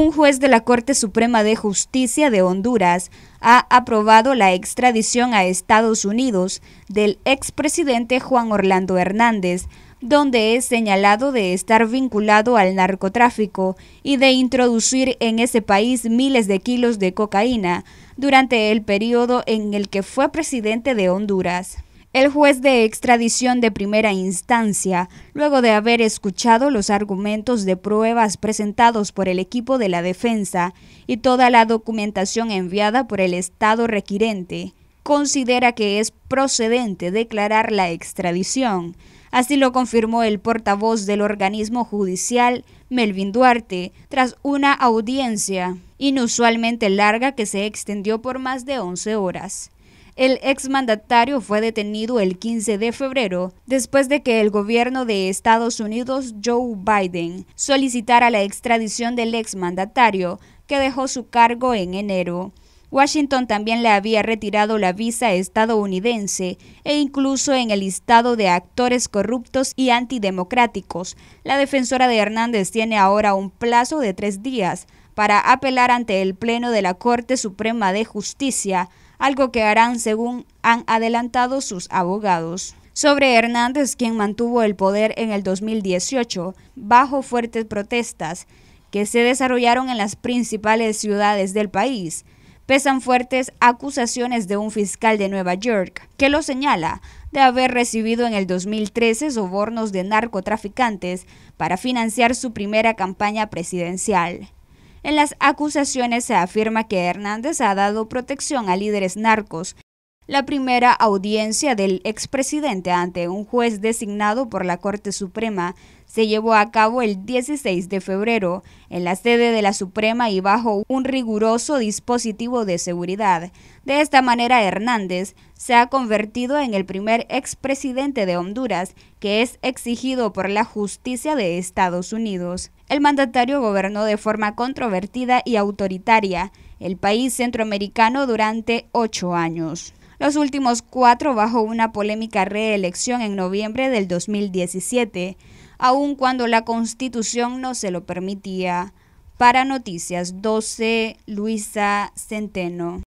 Un juez de la Corte Suprema de Justicia de Honduras ha aprobado la extradición a Estados Unidos del expresidente Juan Orlando Hernández, donde es señalado de estar vinculado al narcotráfico y de introducir en ese país miles de kilos de cocaína durante el periodo en el que fue presidente de Honduras. El juez de extradición de primera instancia, luego de haber escuchado los argumentos de pruebas presentados por el equipo de la defensa y toda la documentación enviada por el Estado requirente, considera que es procedente declarar la extradición. Así lo confirmó el portavoz del organismo judicial, Melvin Duarte, tras una audiencia inusualmente larga que se extendió por más de 11 horas. El exmandatario fue detenido el 15 de febrero después de que el gobierno de Estados Unidos, Joe Biden, solicitara la extradición del exmandatario, que dejó su cargo en enero. Washington también le había retirado la visa estadounidense e incluso en el listado de actores corruptos y antidemocráticos. La defensora de Hernández tiene ahora un plazo de tres días para apelar ante el Pleno de la Corte Suprema de Justicia algo que harán según han adelantado sus abogados. Sobre Hernández, quien mantuvo el poder en el 2018 bajo fuertes protestas que se desarrollaron en las principales ciudades del país, pesan fuertes acusaciones de un fiscal de Nueva York que lo señala de haber recibido en el 2013 sobornos de narcotraficantes para financiar su primera campaña presidencial. En las acusaciones se afirma que Hernández ha dado protección a líderes narcos. La primera audiencia del expresidente ante un juez designado por la Corte Suprema se llevó a cabo el 16 de febrero en la sede de la Suprema y bajo un riguroso dispositivo de seguridad. De esta manera, Hernández se ha convertido en el primer expresidente de Honduras que es exigido por la justicia de Estados Unidos. El mandatario gobernó de forma controvertida y autoritaria el país centroamericano durante ocho años los últimos cuatro bajo una polémica reelección en noviembre del 2017 aun cuando la constitución no se lo permitía. Para Noticias 12, Luisa Centeno.